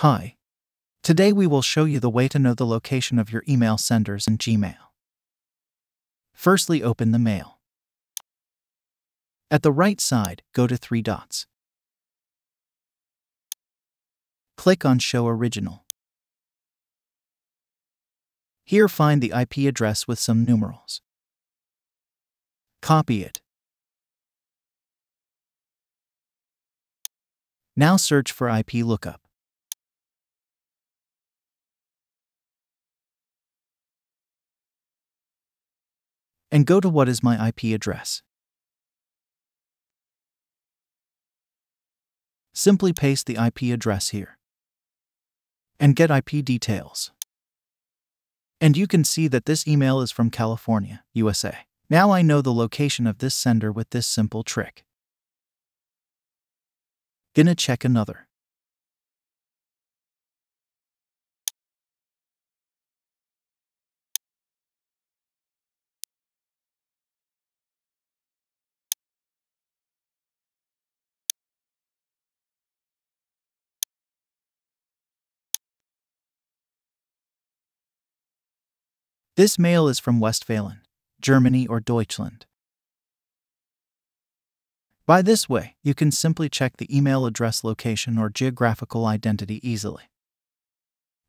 Hi. Today we will show you the way to know the location of your email senders in Gmail. Firstly, open the mail. At the right side, go to three dots. Click on Show Original. Here find the IP address with some numerals. Copy it. Now search for IP lookup. And go to what is my IP address. Simply paste the IP address here. And get IP details. And you can see that this email is from California, USA. Now I know the location of this sender with this simple trick. Gonna check another. This mail is from Westfalen, Germany or Deutschland. By this way, you can simply check the email address location or geographical identity easily.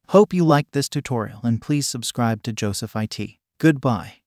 Hope you liked this tutorial and please subscribe to Joseph IT. Goodbye.